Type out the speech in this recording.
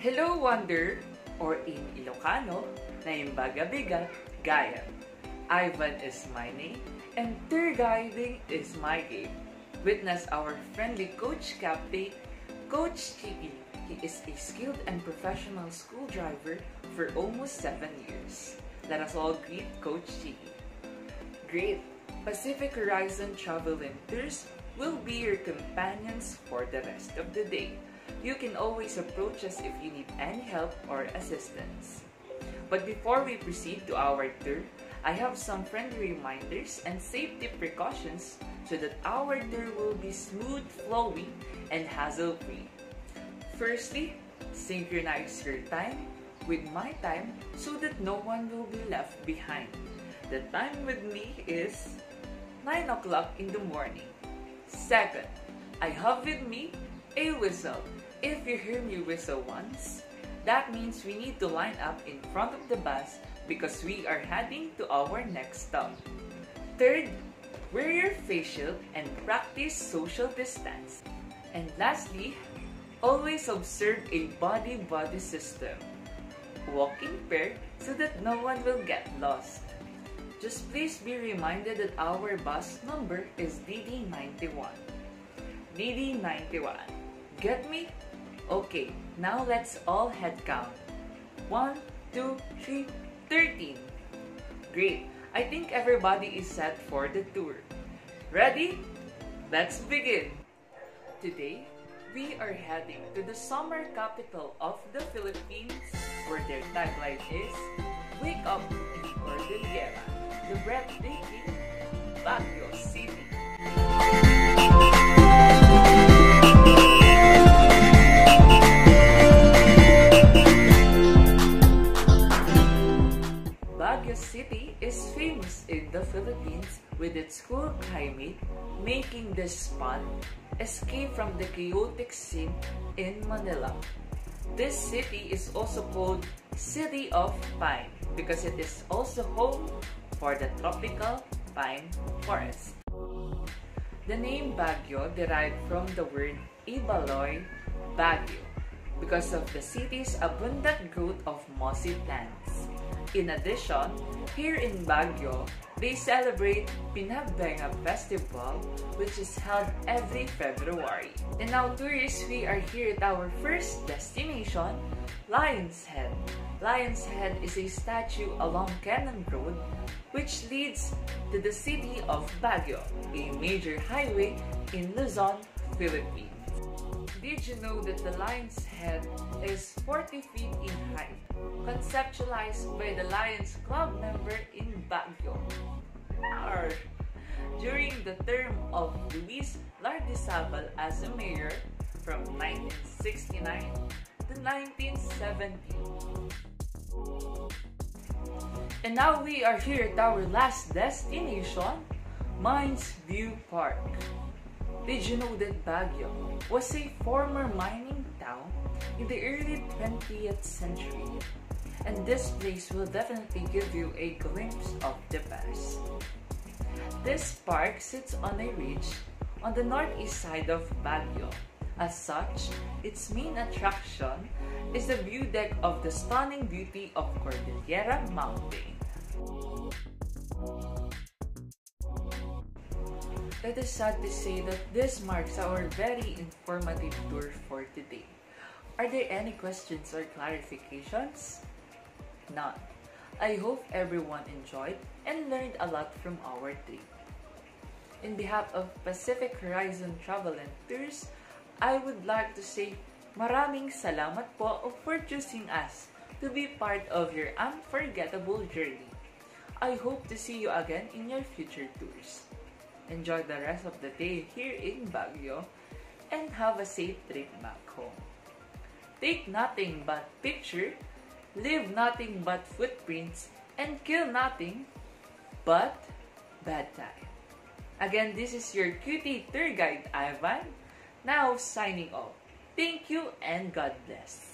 Hello Wonder, or in Ilocano, Naimbaga Bigat, Gaya. Ivan is my name, and tour guiding is my game. Witness our friendly coach captain, Coach Chibi. He is a skilled and professional school driver for almost 7 years. Let us all greet Coach Chibi. Great! Pacific Horizon Travel and Tours will be your companions for the rest of the day. You can always approach us if you need any help or assistance. But before we proceed to our tour, I have some friendly reminders and safety precautions so that our tour will be smooth flowing and hassle-free. Firstly, synchronize your time with my time so that no one will be left behind. The time with me is 9 o'clock in the morning. Second, I have with me a whistle. If you hear me whistle once, that means we need to line up in front of the bus because we are heading to our next stop. Third, wear your face shield and practice social distance. And lastly, always observe a body-body system. Walking pair so that no one will get lost. Just please be reminded that our bus number is DD91. DD91. Get me? Okay, now let's all head count. 1, 2, 3, 13. Great. I think everybody is set for the tour. Ready? Let's begin. Today, we are heading to the summer capital of the Philippines where their tagline is Wake up in Cordillera, the Baguio City. Baguio City is famous in the Philippines with its cool climate, making this spot escape from the chaotic scene in Manila. This city is also called City of Pine because it is also home for the tropical pine forest. The name Baguio derived from the word Ibaloy Baguio because of the city's abundant growth of mossy plants. In addition, here in Baguio, they celebrate Panagbenga Festival which is held every February. And now tourists, we are here at our first destination, Lion's Head. Lion's Head is a statue along Kennon Road which leads to the city of Baguio, a major highway in Luzon, Philippines. Did you know that the lion's head is 40 feet in height, conceptualized by the Lions Club member in Baguio? Arr! During the term of Luis Lardizabal as a mayor from 1969 to 1970. And now we are here at our last destination, Mines View Park. Did you know that Baguio was a former mining town in the early 20th century? And this place will definitely give you a glimpse of the past. This park sits on a ridge on the northeast side of Baguio. As such, its main attraction is the view deck of the stunning beauty of Cordillera Mountain. It is sad to say that this marks our very informative tour for today. Are there any questions or clarifications? None. I hope everyone enjoyed and learned a lot from our trip. In behalf of Pacific Horizon Travel and Tours, I would like to say maraming salamat po for choosing us to be part of your unforgettable journey. I hope to see you again in your future tours. Enjoy the rest of the day here in Baguio and have a safe trip back home. Take nothing but picture, leave nothing but footprints, and kill nothing but bad time. Again, this is your cutie tour guide, Ivan, now signing off. Thank you and God bless.